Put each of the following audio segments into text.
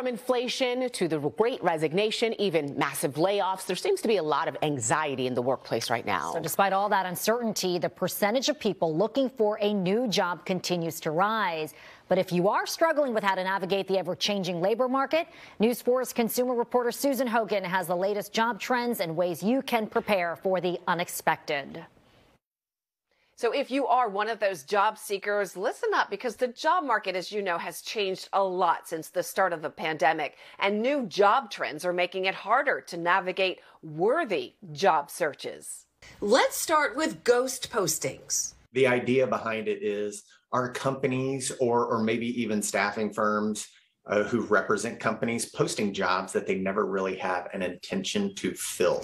From inflation to the great resignation, even massive layoffs, there seems to be a lot of anxiety in the workplace right now. So, despite all that uncertainty, the percentage of people looking for a new job continues to rise. But if you are struggling with how to navigate the ever changing labor market, News 4's consumer reporter Susan Hogan has the latest job trends and ways you can prepare for the unexpected. So if you are one of those job seekers, listen up because the job market, as you know, has changed a lot since the start of the pandemic and new job trends are making it harder to navigate worthy job searches. Let's start with ghost postings. The idea behind it is are companies or, or maybe even staffing firms uh, who represent companies posting jobs that they never really have an intention to fill.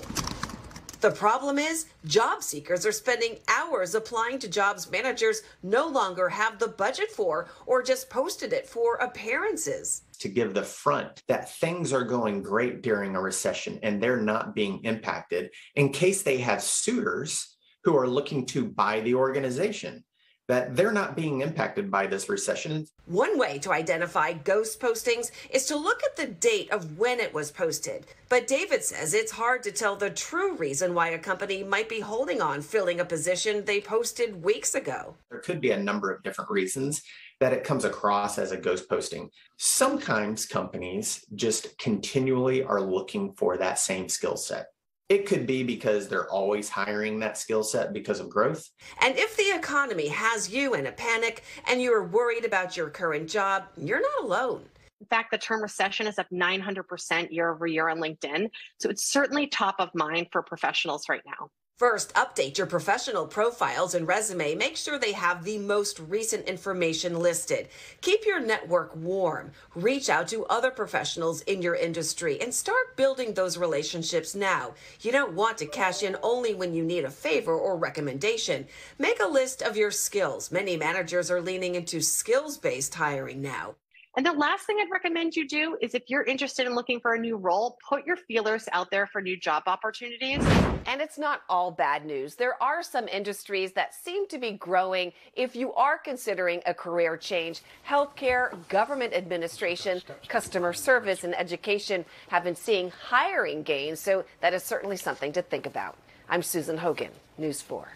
The problem is, job seekers are spending hours applying to jobs managers no longer have the budget for or just posted it for appearances. To give the front that things are going great during a recession and they're not being impacted in case they have suitors who are looking to buy the organization that they're not being impacted by this recession. One way to identify ghost postings is to look at the date of when it was posted. But David says it's hard to tell the true reason why a company might be holding on filling a position they posted weeks ago. There could be a number of different reasons that it comes across as a ghost posting. Sometimes companies just continually are looking for that same skill set. It could be because they're always hiring that skill set because of growth. And if the economy has you in a panic and you're worried about your current job, you're not alone. In fact, the term recession is up 900% year over year on LinkedIn. So it's certainly top of mind for professionals right now. First, update your professional profiles and resume. Make sure they have the most recent information listed. Keep your network warm. Reach out to other professionals in your industry and start building those relationships now. You don't want to cash in only when you need a favor or recommendation. Make a list of your skills. Many managers are leaning into skills based hiring now. And the last thing I'd recommend you do is if you're interested in looking for a new role, put your feelers out there for new job opportunities. And it's not all bad news. There are some industries that seem to be growing if you are considering a career change. Healthcare, government administration, customer service, and education have been seeing hiring gains, so that is certainly something to think about. I'm Susan Hogan, News 4.